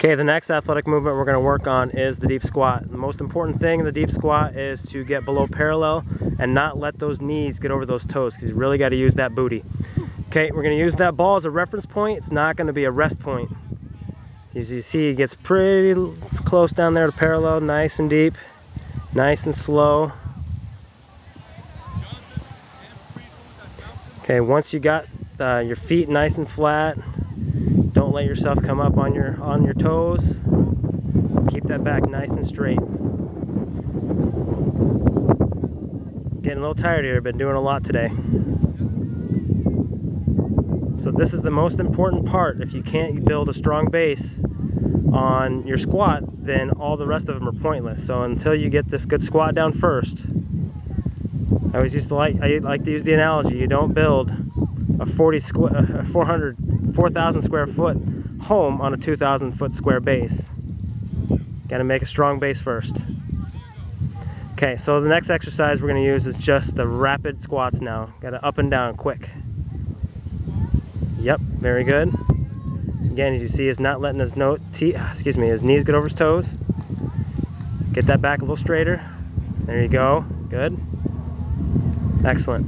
Okay, the next athletic movement we're gonna work on is the deep squat. The most important thing in the deep squat is to get below parallel and not let those knees get over those toes because you really gotta use that booty. Okay, we're gonna use that ball as a reference point. It's not gonna be a rest point. As you see, it gets pretty close down there to parallel, nice and deep, nice and slow. Okay, once you got uh, your feet nice and flat, don't let yourself come up on your on your toes. Keep that back nice and straight. Getting a little tired here, been doing a lot today. So this is the most important part. If you can't build a strong base on your squat, then all the rest of them are pointless. So until you get this good squat down first, I always used to like I like to use the analogy, you don't build a 40 square, a 400, 4,000 square foot home on a 2,000 foot square base. Got to make a strong base first. Okay, so the next exercise we're to use is just the rapid squats now. Got to up and down quick. Yep, very good. Again, as you see, is not letting his note, ah, excuse me, his knees get over his toes. Get that back a little straighter. There you go. Good. Excellent.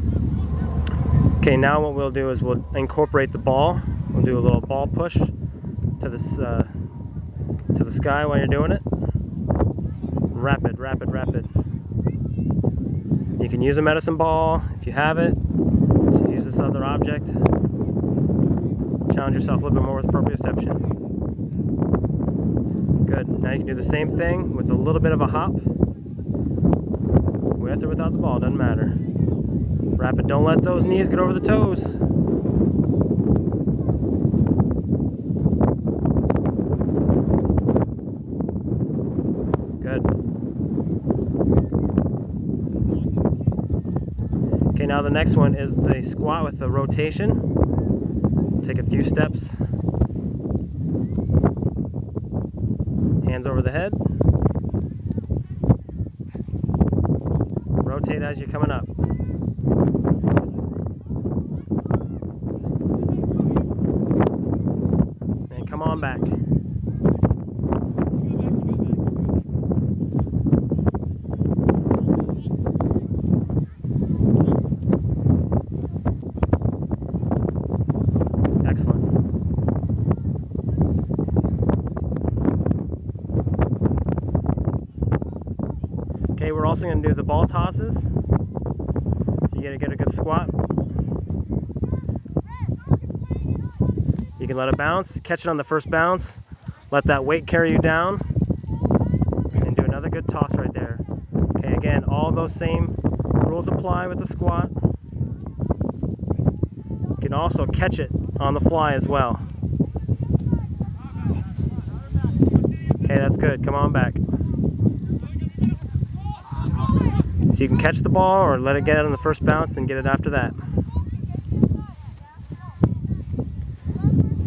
Okay, now what we'll do is we'll incorporate the ball. We'll do a little ball push to this uh, to the sky while you're doing it. Rapid, rapid, rapid. You can use a medicine ball if you have it. Just use this other object. Challenge yourself a little bit more with proprioception. Good. Now you can do the same thing with a little bit of a hop. With or without the ball, doesn't matter. Rapid, don't let those knees get over the toes. Good. Okay, now the next one is the squat with the rotation. Take a few steps. Hands over the head. Rotate as you're coming up. And come on back. Excellent. Okay, we're also going to do the ball tosses. So you got to get a good squat. You can let it bounce, catch it on the first bounce, let that weight carry you down, and do another good toss right there. Okay, again, all those same rules apply with the squat. You can also catch it on the fly as well. Okay, that's good. Come on back. You can catch the ball or let it get it on the first bounce and get it after that.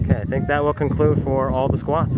Okay, I think that will conclude for all the squats.